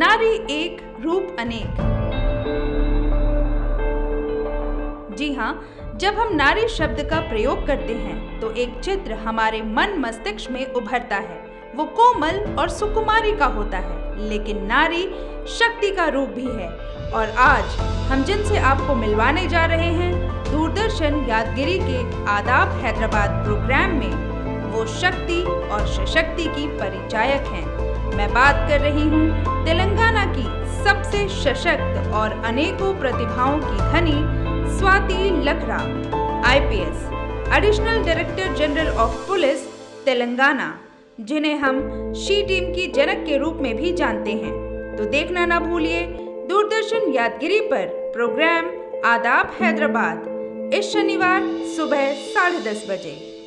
नारी एक, रूप अनेक। जी हाँ जब हम नारी शब्द का प्रयोग करते हैं तो एक चित्र हमारे मन मस्तिष्क में उभरता है। वो कोमल और सुकुमारी का होता है, लेकिन नारी शक्ति का रूप भी है। और आज हम जिनसे आपको मिलवाने जा रहे हैं, दूरदर्शन यादगिरी के आदाब हैदराबाद प्रोग्राम में, वो शक्ति और सशक्ति की परिचायक हैं। मैं बात कर रही हूँ तेलंगाना की सबसे सशक्त और अनेकों प्रतिभाओं की धनी Swati Lakhra IPS additional director general of police Telangana, जिन्हें हम शी टीम की जनक के रूप में भी जानते हैं। तो देखना ना भूलिए, दूरदर्शन यादगिरी पर प्रोग्राम आदाब हैदराबाद, इस शनिवार सुबह साढ़े दस बजे।